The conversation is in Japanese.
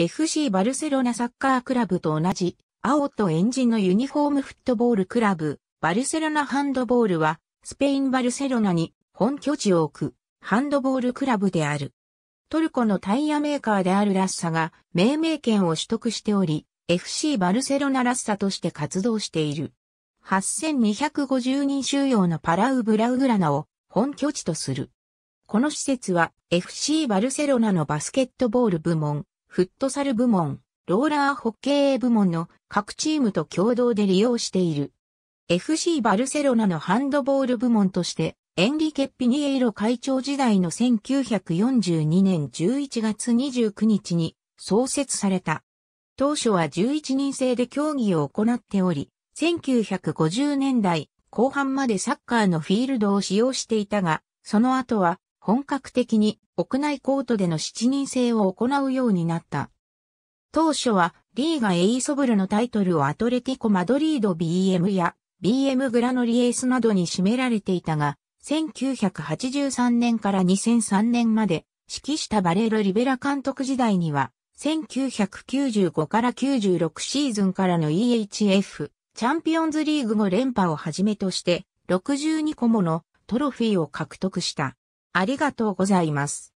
FC バルセロナサッカークラブと同じ青とエンジンのユニフォームフットボールクラブ、バルセロナハンドボールは、スペインバルセロナに本拠地を置くハンドボールクラブである。トルコのタイヤメーカーであるラッサが命名権を取得しており、FC バルセロナラッサとして活動している。8250人収容のパラウブラウグラナを本拠地とする。この施設は FC バルセロナのバスケットボール部門、フットサル部門、ローラーホッケー部門の各チームと共同で利用している。FC バルセロナのハンドボール部門として、エンリケ・ピニエイロ会長時代の1942年11月29日に創設された。当初は11人制で競技を行っており、1950年代後半までサッカーのフィールドを使用していたが、その後は本格的に屋内コートでの7人制を行うようになった。当初はリーガ・エイソブルのタイトルをアトレティコ・マドリード BM や BM グラノリエースなどに占められていたが、1983年から2003年まで指揮したバレロ・リベラ監督時代には、1995から96シーズンからの EHF チャンピオンズリーグも連覇をはじめとして62個ものトロフィーを獲得した。ありがとうございます。